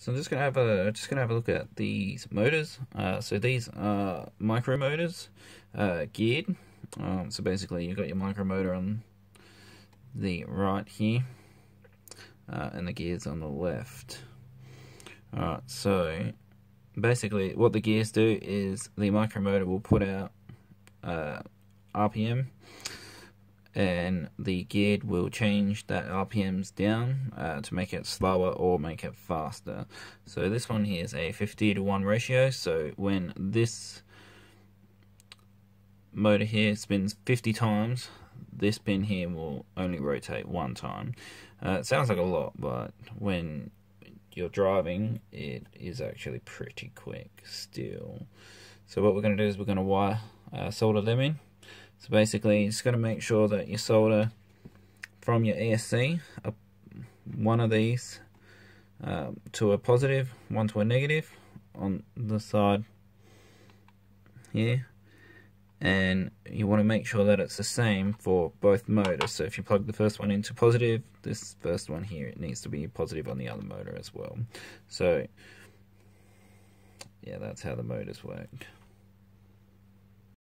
So I'm just gonna have a just gonna have a look at these motors. Uh, so these are micro motors, uh, geared. Um, so basically, you've got your micro motor on the right here, uh, and the gears on the left. Alright, so basically, what the gears do is the micro motor will put out uh, RPM and the geared will change that RPMs down uh, to make it slower or make it faster. So this one here is a 50 to 1 ratio, so when this motor here spins 50 times, this pin here will only rotate one time. Uh, it sounds like a lot, but when you're driving, it is actually pretty quick still. So what we're going to do is we're going to wire uh, solder them in. So basically, you just going to make sure that you solder from your ESC, a, one of these um, to a positive, one to a negative on the side here. And you want to make sure that it's the same for both motors. So if you plug the first one into positive, this first one here, it needs to be positive on the other motor as well. So yeah, that's how the motors work.